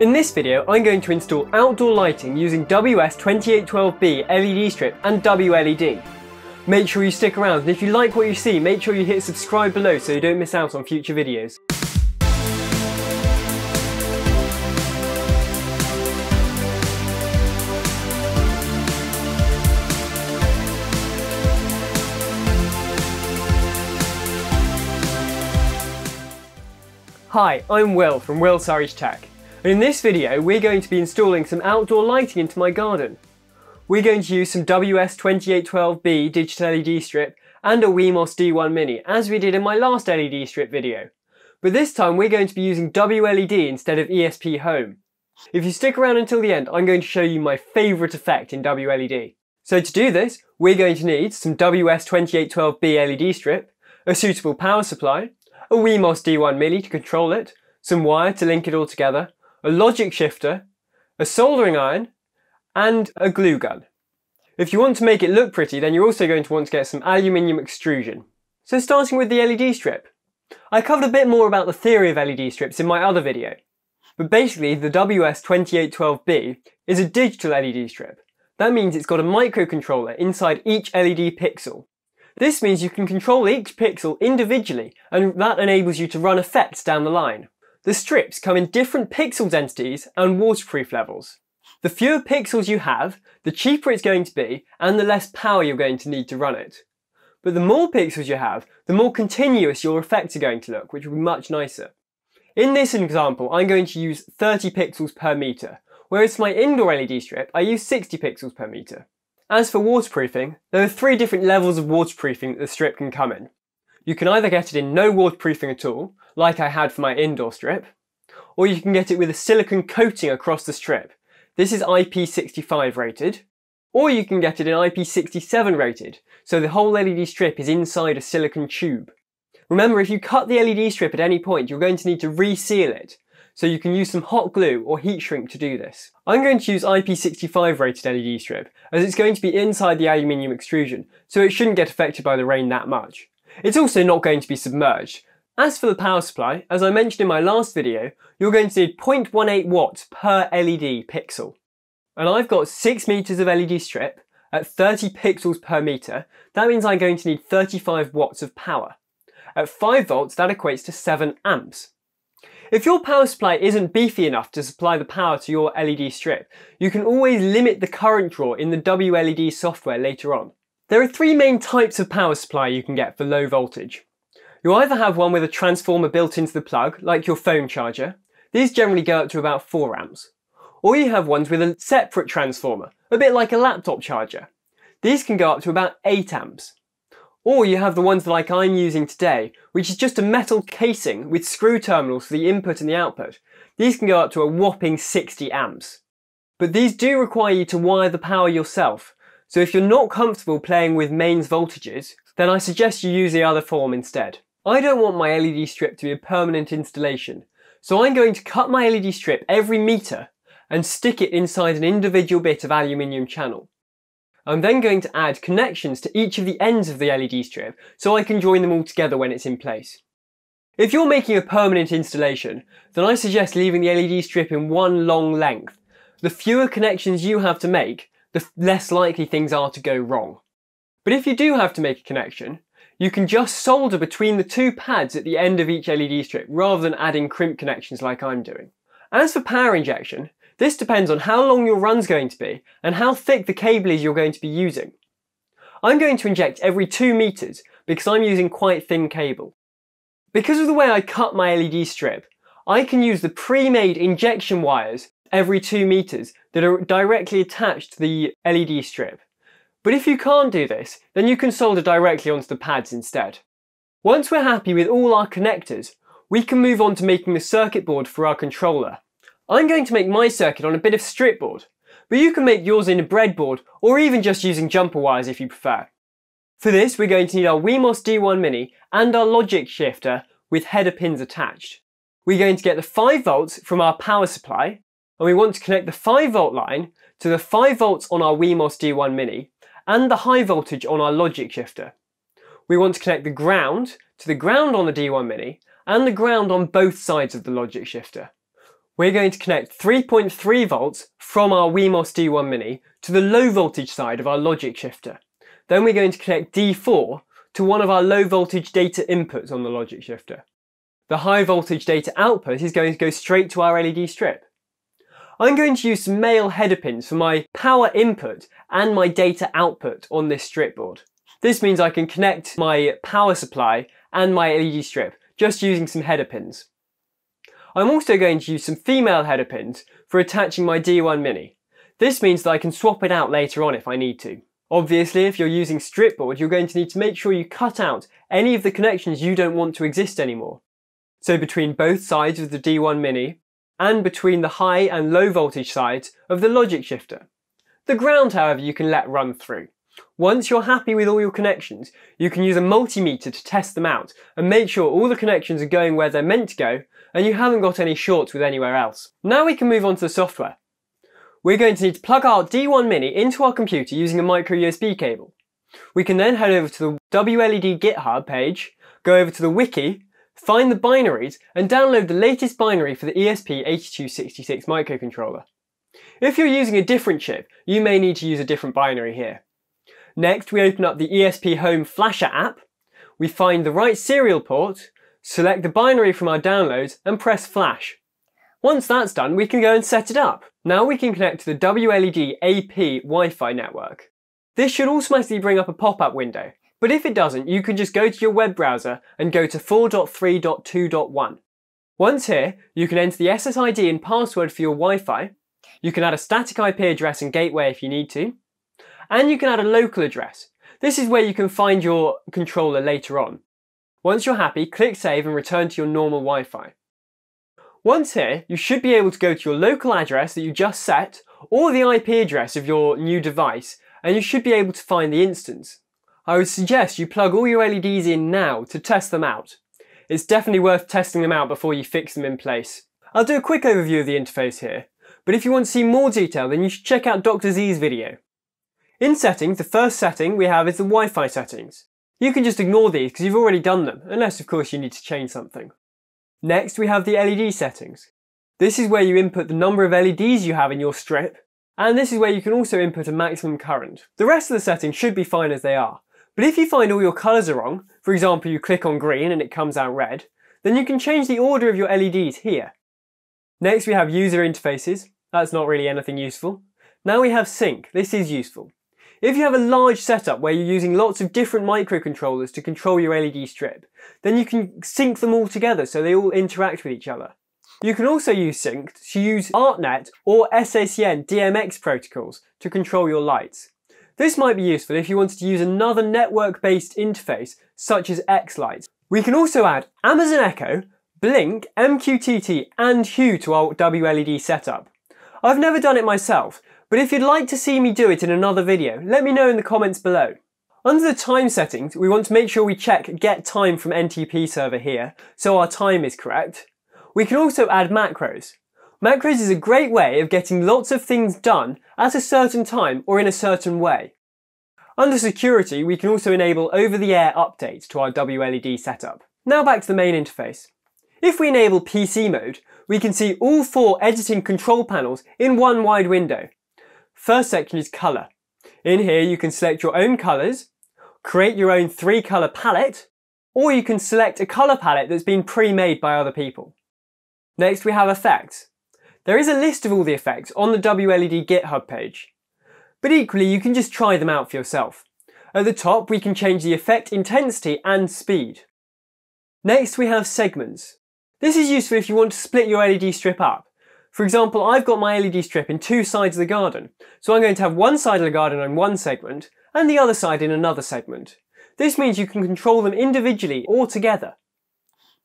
In this video, I'm going to install outdoor lighting using WS2812B LED strip and WLED. Make sure you stick around and if you like what you see, make sure you hit subscribe below so you don't miss out on future videos. Hi, I'm Will from Will Surridge Tech. In this video, we're going to be installing some outdoor lighting into my garden. We're going to use some WS2812B digital LED strip and a Wemos D1 Mini, as we did in my last LED strip video. But this time we're going to be using WLED instead of ESP Home. If you stick around until the end, I'm going to show you my favourite effect in WLED. So to do this, we're going to need some WS2812B LED strip, a suitable power supply, a Wemos D1 Mini to control it, some wire to link it all together, a logic shifter, a soldering iron, and a glue gun. If you want to make it look pretty, then you're also going to want to get some aluminium extrusion. So starting with the LED strip. I covered a bit more about the theory of LED strips in my other video. But basically, the WS2812B is a digital LED strip. That means it's got a microcontroller inside each LED pixel. This means you can control each pixel individually and that enables you to run effects down the line. The strips come in different pixel densities and waterproof levels. The fewer pixels you have, the cheaper it's going to be and the less power you're going to need to run it. But the more pixels you have, the more continuous your effects are going to look, which will be much nicer. In this example, I'm going to use 30 pixels per meter, whereas for my indoor LED strip, I use 60 pixels per meter. As for waterproofing, there are three different levels of waterproofing that the strip can come in. You can either get it in no waterproofing at all, like I had for my indoor strip, or you can get it with a silicone coating across the strip. This is IP65 rated, or you can get it in IP67 rated, so the whole LED strip is inside a silicone tube. Remember, if you cut the LED strip at any point, you're going to need to reseal it, so you can use some hot glue or heat shrink to do this. I'm going to use IP65 rated LED strip, as it's going to be inside the aluminium extrusion, so it shouldn't get affected by the rain that much. It's also not going to be submerged. As for the power supply, as I mentioned in my last video, you're going to need 0.18 watts per LED pixel. And I've got 6 meters of LED strip at 30 pixels per meter, that means I'm going to need 35 watts of power. At 5 volts, that equates to 7 amps. If your power supply isn't beefy enough to supply the power to your LED strip, you can always limit the current draw in the WLED software later on. There are three main types of power supply you can get for low voltage. You'll either have one with a transformer built into the plug, like your phone charger. These generally go up to about 4 amps. Or you have ones with a separate transformer, a bit like a laptop charger. These can go up to about 8 amps. Or you have the ones like I'm using today, which is just a metal casing with screw terminals for the input and the output. These can go up to a whopping 60 amps. But these do require you to wire the power yourself, so if you're not comfortable playing with mains voltages, then I suggest you use the other form instead. I don't want my LED strip to be a permanent installation, so I'm going to cut my LED strip every meter and stick it inside an individual bit of aluminium channel. I'm then going to add connections to each of the ends of the LED strip so I can join them all together when it's in place. If you're making a permanent installation, then I suggest leaving the LED strip in one long length. The fewer connections you have to make, the less likely things are to go wrong. But if you do have to make a connection, you can just solder between the two pads at the end of each LED strip rather than adding crimp connections like I'm doing. As for power injection, this depends on how long your run's going to be and how thick the cable is you're going to be using. I'm going to inject every 2 meters because I'm using quite thin cable. Because of the way I cut my LED strip, I can use the pre-made injection wires every 2 meters that are directly attached to the LED strip. But if you can't do this, then you can solder directly onto the pads instead. Once we're happy with all our connectors, we can move on to making the circuit board for our controller. I'm going to make my circuit on a bit of strip board, but you can make yours in a breadboard or even just using jumper wires if you prefer. For this, we're going to need our Wemos D1 Mini and our logic shifter with header pins attached. We're going to get the 5 volts from our power supply, and we want to connect the 5 volt line to the 5 volts on our Wemos D1 Mini and the high voltage on our logic shifter. We want to connect the ground to the ground on the D1 Mini and the ground on both sides of the logic shifter. we're going to connect 3.3 volts from our WeMOS D1 Mini to the low voltage side of our logic shifter. Then we're going to connect D4 to one of our low voltage data inputs on the logic shifter. The high voltage data output is going to go straight to our LED strip. I'm going to use some male header pins for my power input and my data output on this strip board. This means I can connect my power supply and my LED strip just using some header pins. I'm also going to use some female header pins for attaching my D1 Mini. This means that I can swap it out later on if I need to. Obviously, if you're using stripboard, you're going to need to make sure you cut out any of the connections you don't want to exist anymore. So between both sides of the D1 Mini, and between the high and low voltage sides of the logic shifter. The ground, however, you can let run through. Once you're happy with all your connections, you can use a multimeter to test them out and make sure all the connections are going where they're meant to go and you haven't got any shorts with anywhere else. Now we can move on to the software. We're going to need to plug our D1 Mini into our computer using a micro USB cable. We can then head over to the WLED GitHub page, go over to the wiki, find the binaries, and download the latest binary for the ESP8266 microcontroller. If you're using a different chip, you may need to use a different binary here. Next, we open up the ESP Home Flasher app, we find the right serial port, select the binary from our downloads, and press Flash. Once that's done, we can go and set it up. Now we can connect to the WLED AP Wi-Fi network. This should automatically bring up a pop-up window, but if it doesn't, you can just go to your web browser and go to 4.3.2.1. Once here, you can enter the SSID and password for your Wi-Fi, you can add a static IP address and gateway if you need to, and you can add a local address. This is where you can find your controller later on. Once you're happy, click save and return to your normal Wi-Fi. Once here, you should be able to go to your local address that you just set, or the IP address of your new device, and you should be able to find the instance. I would suggest you plug all your LEDs in now to test them out. It's definitely worth testing them out before you fix them in place. I'll do a quick overview of the interface here, but if you want to see more detail then you should check out Dr. Z's video. In settings, the first setting we have is the Wi-Fi settings. You can just ignore these because you've already done them, unless of course you need to change something. Next we have the LED settings. This is where you input the number of LEDs you have in your strip, and this is where you can also input a maximum current. The rest of the settings should be fine as they are, but if you find all your colours are wrong, for example you click on green and it comes out red, then you can change the order of your LEDs here. Next we have user interfaces, that's not really anything useful. Now we have sync, this is useful. If you have a large setup where you're using lots of different microcontrollers to control your LED strip, then you can sync them all together so they all interact with each other. You can also use sync to use ArtNet or SACN DMX protocols to control your lights. This might be useful if you wanted to use another network-based interface, such as xLights. We can also add Amazon Echo, Blynk, MQTT and Hue to our WLED setup. I've never done it myself, but if you'd like to see me do it in another video, let me know in the comments below. Under the time settings, we want to make sure we check get time from NTP server here, so our time is correct. We can also add macros. Macros is a great way of getting lots of things done at a certain time or in a certain way. Under security, we can also enable over-the-air updates to our WLED setup. Now back to the main interface. If we enable PC mode, we can see all four editing control panels in one wide window. First section is colour. In here you can select your own colours, create your own three colour palette, or you can select a colour palette that's been pre-made by other people. Next we have effects. There is a list of all the effects on the WLED GitHub page. But equally, you can just try them out for yourself. At the top, we can change the effect intensity and speed. Next, we have segments. This is useful if you want to split your LED strip up. For example, I've got my LED strip in two sides of the garden, so I'm going to have one side of the garden on one segment, and the other side in another segment. This means you can control them individually or together.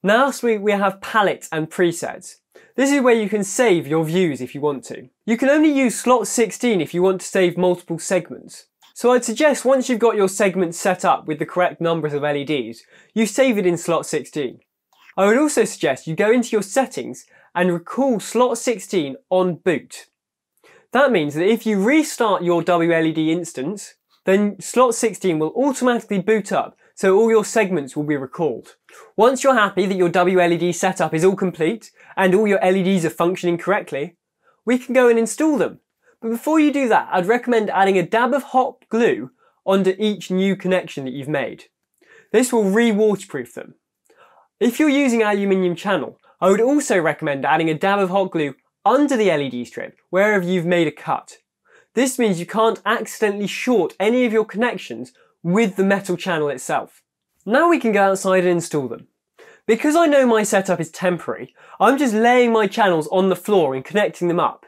Lastly, we have palettes and presets. This is where you can save your views if you want to. You can only use slot 16 if you want to save multiple segments. So I'd suggest once you've got your segment set up with the correct numbers of LEDs, you save it in slot 16. I would also suggest you go into your settings and recall slot 16 on boot. That means that if you restart your WLED instance, then slot 16 will automatically boot up so all your segments will be recalled. Once you're happy that your WLED setup is all complete and all your LEDs are functioning correctly, we can go and install them. But before you do that, I'd recommend adding a dab of hot glue onto each new connection that you've made. This will re-waterproof them. If you're using aluminium channel, I would also recommend adding a dab of hot glue under the LED strip wherever you've made a cut. This means you can't accidentally short any of your connections with the metal channel itself. Now we can go outside and install them. Because I know my setup is temporary, I'm just laying my channels on the floor and connecting them up.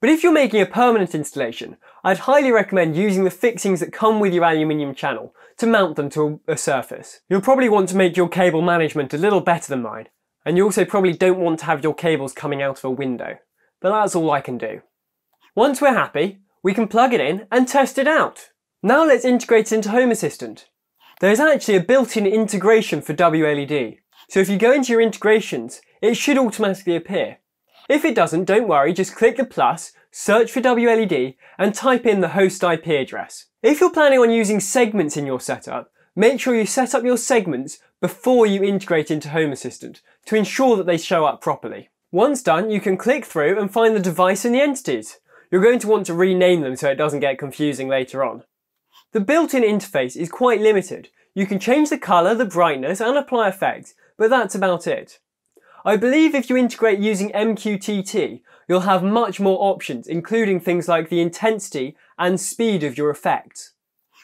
But if you're making a permanent installation, I'd highly recommend using the fixings that come with your aluminium channel to mount them to a surface. You'll probably want to make your cable management a little better than mine, and you also probably don't want to have your cables coming out of a window. But that's all I can do. Once we're happy, we can plug it in and test it out. Now let's integrate it into Home Assistant. There is actually a built-in integration for WLED, so if you go into your integrations, it should automatically appear. If it doesn't, don't worry, just click the plus, search for WLED, and type in the host IP address. If you're planning on using segments in your setup, make sure you set up your segments before you integrate into Home Assistant to ensure that they show up properly. Once done, you can click through and find the device and the entities. You're going to want to rename them so it doesn't get confusing later on. The built-in interface is quite limited. You can change the colour, the brightness and apply effects, but that's about it. I believe if you integrate using MQTT, you'll have much more options, including things like the intensity and speed of your effects.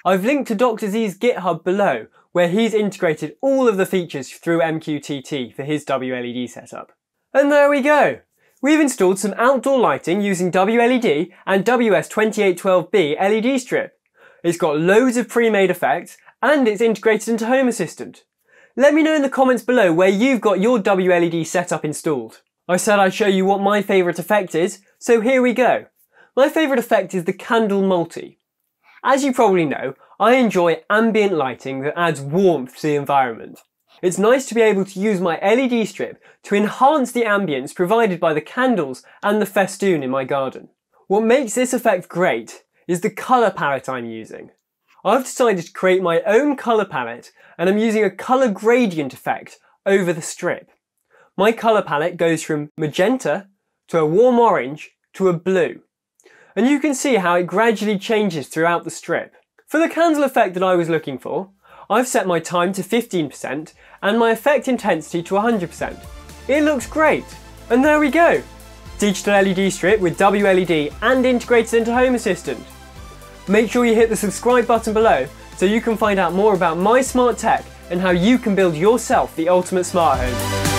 I've linked to Dr. Z's GitHub below, where he's integrated all of the features through MQTT for his WLED setup. And there we go! We've installed some outdoor lighting using WLED and WS2812B LED strip. It's got loads of pre-made effects, and it's integrated into Home Assistant. Let me know in the comments below where you've got your WLED setup installed. I said I'd show you what my favourite effect is, so here we go. My favourite effect is the Candle Multi. As you probably know, I enjoy ambient lighting that adds warmth to the environment. It's nice to be able to use my LED strip to enhance the ambience provided by the candles and the festoon in my garden. What makes this effect great is the colour palette I'm using. I've decided to create my own colour palette and I'm using a colour gradient effect over the strip. My colour palette goes from magenta to a warm orange to a blue. And you can see how it gradually changes throughout the strip. For the candle effect that I was looking for, I've set my time to 15% and my effect intensity to 100%. It looks great. And there we go. Digital LED strip with WLED and integrated into Home Assistant. Make sure you hit the subscribe button below so you can find out more about my smart tech and how you can build yourself the ultimate smart home.